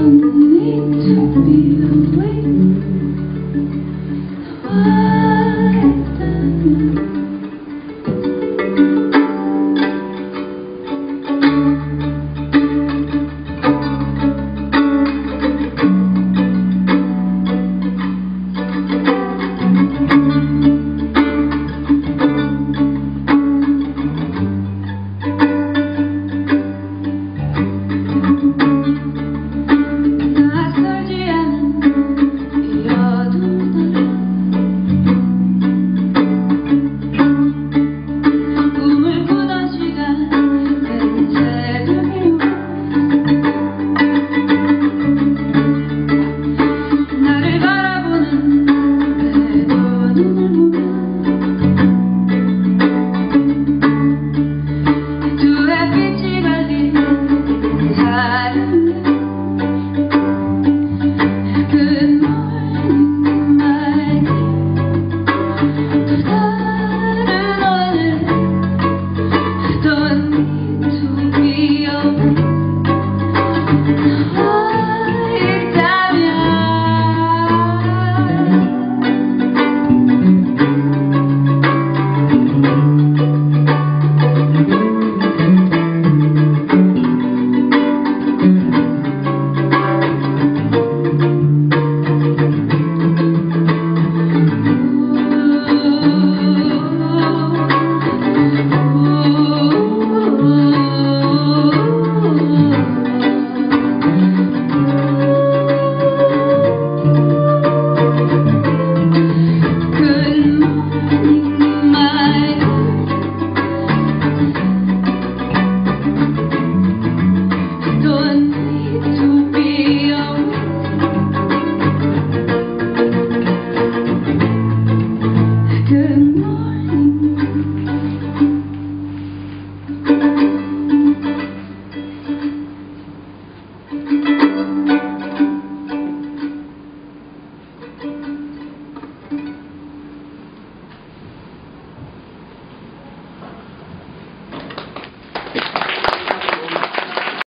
Something to be away. thank you.